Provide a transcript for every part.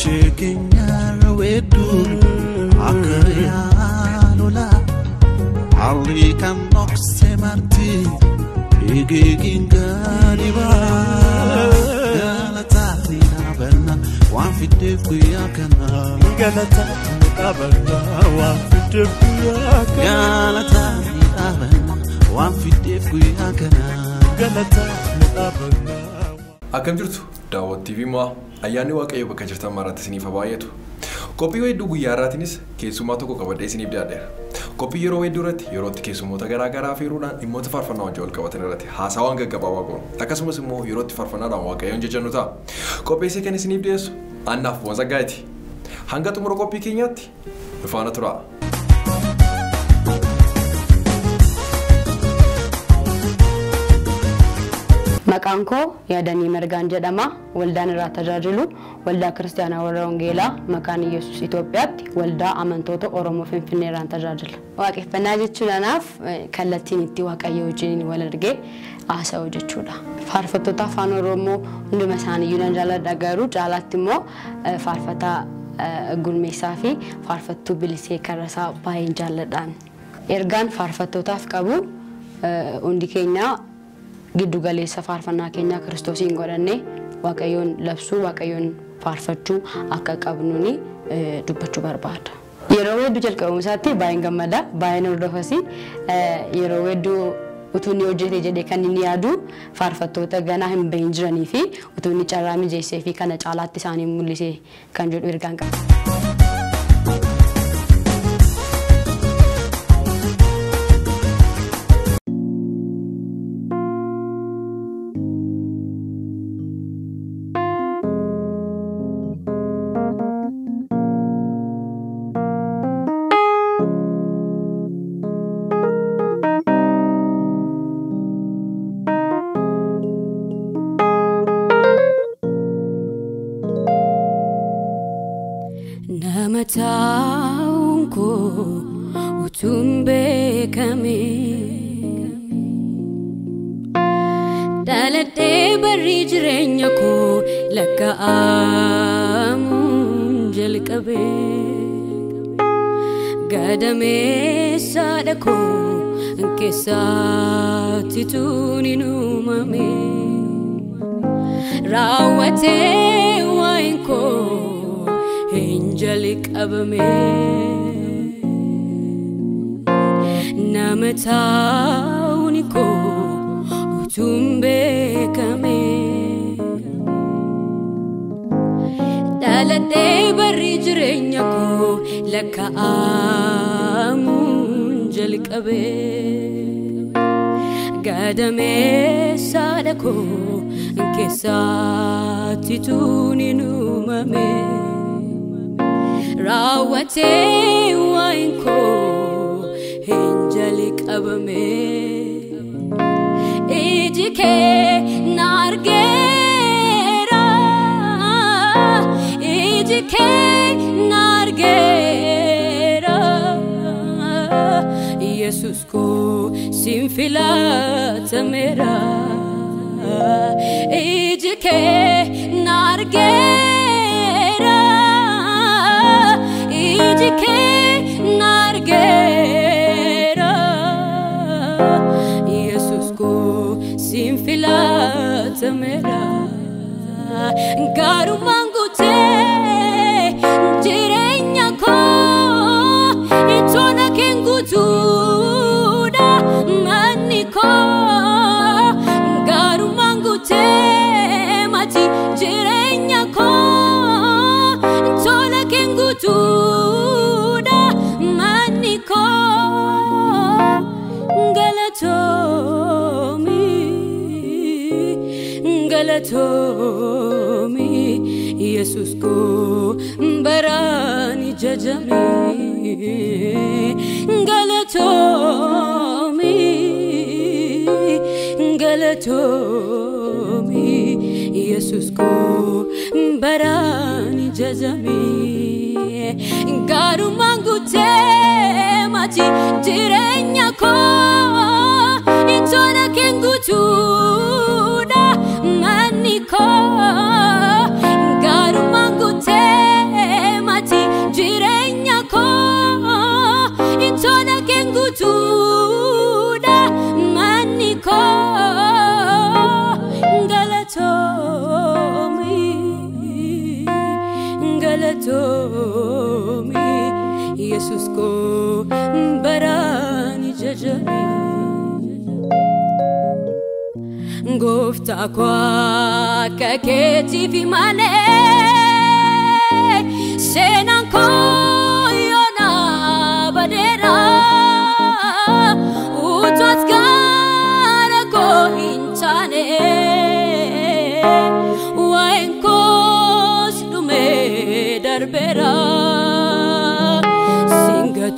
Jeekeenya weedduu akka yaalolaa haalli kan noqsee marti eegeegiin gaadibaa galataati dhaabanna waan fideef guyyaa kana. Galataati dhaabanna waan fideef guyyaa kana. Galataati dhaabanna waan fideef guyyaa kana. Galataati dhaabanna. Akkam jirtu daawwattiif himaa. Ayyaanni Waaqayyoo bakka jirtan maraatti isiniif baay'atu. Qophii hedduu guyyaa irraatiinis keessummaa tokko qabadhee isiniif dhiyaadheera. Qophii yeroo hedduu irratti yerootti keessummoota garaa garaa feeruudhaan dhimmoota faarfannaa wajjin wal irratti haasawaan gaggabaabaa goonu akkasumas immoo yerootti faarfannaadhaan waaqayyoon jajannu ta'a. Qopheessee kan isiniif dhiyeessu annaaf Wazaggaayiti. Hanga xumura qophii keenyaatti nu turaa. Kiristaanaa warra Wangeelaa maqaan Iyyasuus Itoophiyaatti waldaa amantoota Oromoo Finfinnee irraan tajaajila. Waaqeffannaa jechuun anaaf eh, kallattiin itti waaqayyo wajjin wal argee haasa'u jechuudha. Faarfattoota afaan Oromoo hunduma isaaniiyyuu nan jaalladha garuu caalaatti immoo eh, faarfataa eh, gurmeessaa fi faarfattuu bilisee karrasaa baay'een jaalladhaan. Ergaan faarfattootaaf qabu eh, hundi keenya giddu galeessa faarfannaa keenyaa kiristoosiin godhanne waaqayyoon labsuu waaqayyoon faarfachuu akka qabnuuni eh, dubbachuu barbaada. Yeroo hedduu jalqabuun isaatti baay'een gammada baay'een hordofas yeroo hedduu utuu inni hojjete jedhee kan inni yaadu faarfattoota ganaa hin bahin jiranii fi utuu inni carraa mijeessee fi kana caalaatti isaanii mul'isee kan jedhu ergaan qaba. Koo utuun beekame Dhaladhee barri jireenya koo lakka'amuun jalqabe Gadameessaadha koo keessaatti tuuniin uumame Raawwatee waa'een koo hin jalqabame nama taa'uun koo utuun beekame dhaladhee barri jireenya koo lakka'amuun jalqabe gadameessaadha koo keessaatti tuuniin uumame. Raawwatee waa'een koo hin jalqabame iji kee na argeera iji kee na camera. Got galatoomi yesus koo baraani jajame galatoomi galatoomi yesus koo baraani jajame gaarummaan guutee mati jireenya koo yesus koo baraan jajame gooftaa koo akka keetiif malee seenaan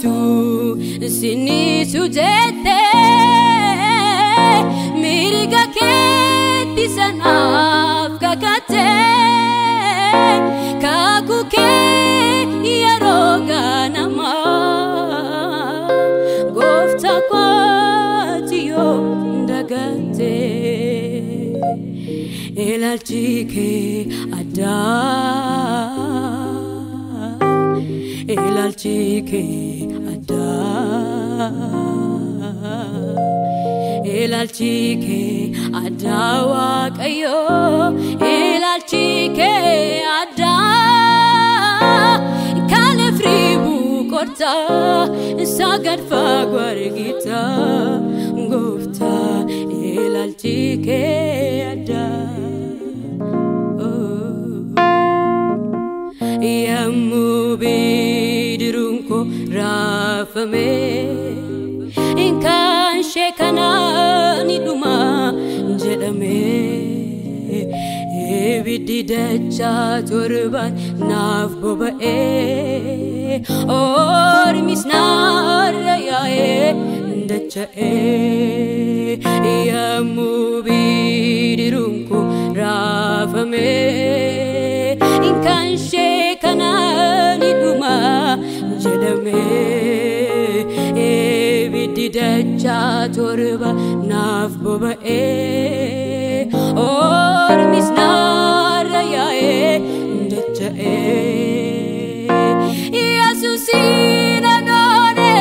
singatu sinisu jette miriga keetti sanaaf kakate yeroo ganama gooftaa kooti yoo dagate ilaalchi kee addaa ilaalchi kee addaa ilaalchi kee addaa waaqayyoo ilaalchi kee addaa kan ifrii buukortaa isaa gad fagoo argitaa. Ishee kanaa ni dhuma jedhame ibiddi dachaa torbaan naaf boba'ee ormis naarra yaa'ee dacha'ee yemmuu bidiruun koo raafame kan ishee dachaa torba naaf boba'ee ormis naarra yaa'ee dacha'ee yesuusiin anoone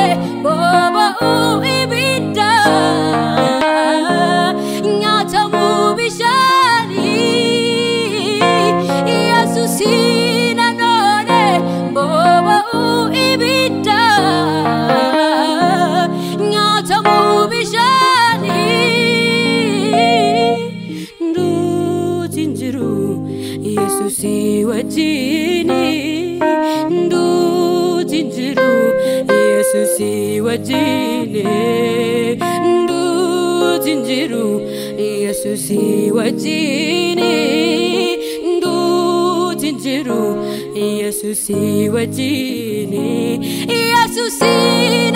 boba'uu ibidda nduutiin jiru yesuusii wajjini nduutiin jiru yesuusii wajjini yesuusii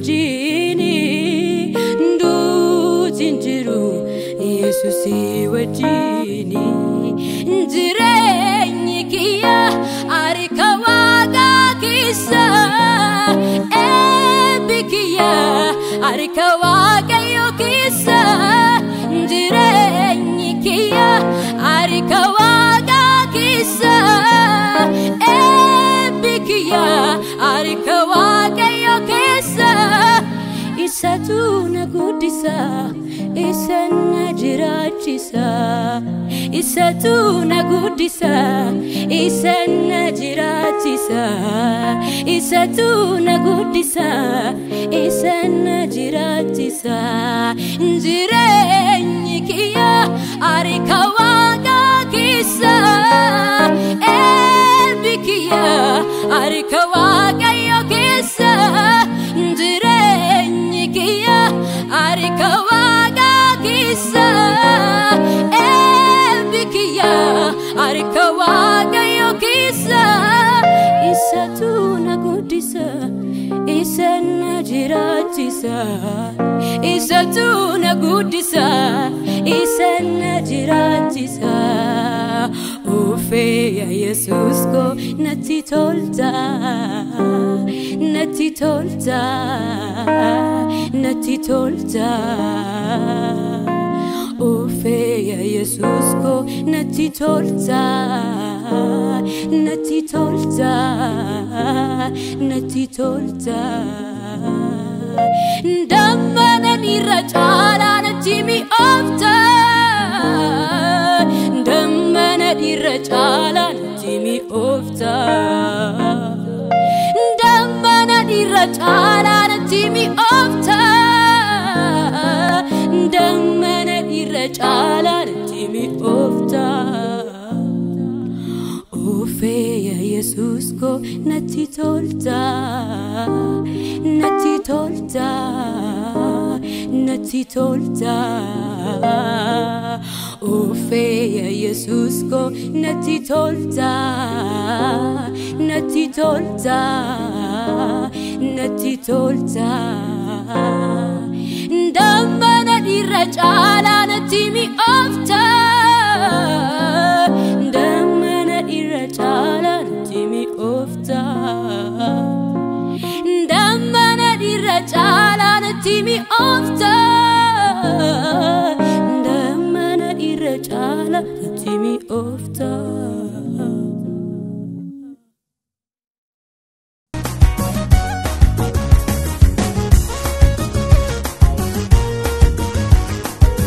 yesuusii wajjini nduutiin jiru yesuusii wajjini jireenyi kiyya harka waaqaa keessa eebbi kiyya harka waaqayyo keessa jireenyi kiyya isatu na guddisa isa na jiraachisa isatu na guddisa isa na jiraachisa isatu na guddisa isa na jiraachisa jireenyi kiyya harka waaqaa keessa eebbi kiyya isatu na guddisa isa na jiraachisa isatu na guddisa isa na jiraachisa Ufeya Yesus ko natti tolta natti tolta natti tolta. Ufeya Yesus natti tolta natti tolta Dammana nirra caala natti mi'oofta Dammana nirra caala natti mi'oofta Dammana nirra caala natti tolta natti tolta natti tolta Ufeya Yesus ko natti tolta natti tolta natti tolta. Dammana dirra caala natti mi'oofta Dammana dirra caala natti mi'oofta Dammana dirra caala natti mi'oofta Dammana natti mi'oofta